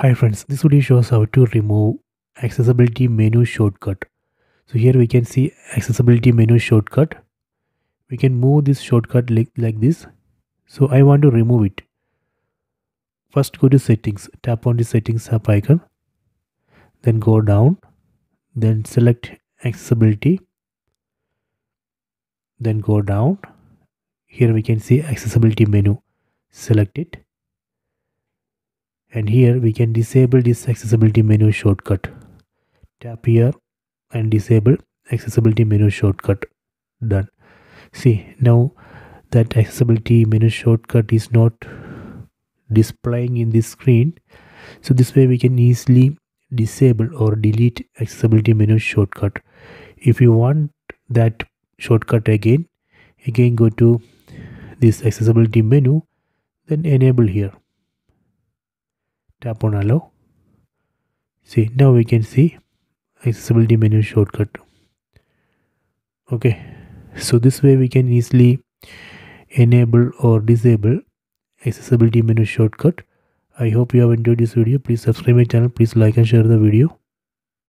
Hi friends, this video shows how to remove accessibility menu shortcut. So here we can see accessibility menu shortcut. We can move this shortcut like, like this. So I want to remove it. First go to settings, tap on the settings app icon. Then go down, then select accessibility. Then go down. Here we can see accessibility menu. Select it and here we can disable this accessibility menu shortcut. Tap here and disable accessibility menu shortcut. Done. See now that accessibility menu shortcut is not displaying in this screen so this way we can easily disable or delete accessibility menu shortcut. If you want that shortcut again again go to this accessibility menu then enable here tap on allow. See now we can see accessibility menu shortcut. Okay so this way we can easily enable or disable accessibility menu shortcut. I hope you have enjoyed this video. Please subscribe my channel. Please like and share the video